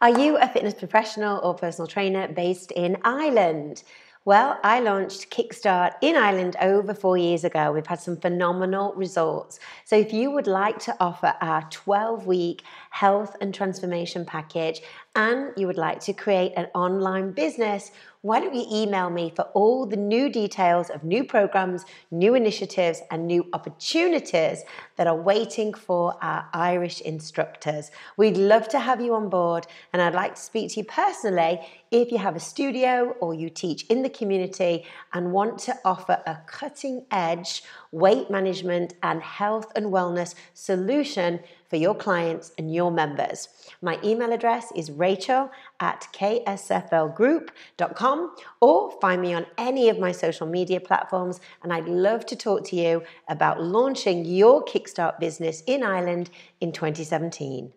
Are you a fitness professional or personal trainer based in Ireland? Well, I launched Kickstart in Ireland over four years ago. We've had some phenomenal results. So, if you would like to offer our 12 week health and transformation package and you would like to create an online business, why don't you email me for all the new details of new programs, new initiatives, and new opportunities that are waiting for our Irish instructors? We'd love to have you on board, and I'd like to speak to you personally if you have a studio or you teach in the community and want to offer a cutting edge weight management and health and wellness solution for your clients and your members. My email address is rachel at ksflgroup.com or find me on any of my social media platforms. And I'd love to talk to you about launching your Kickstart business in Ireland in 2017.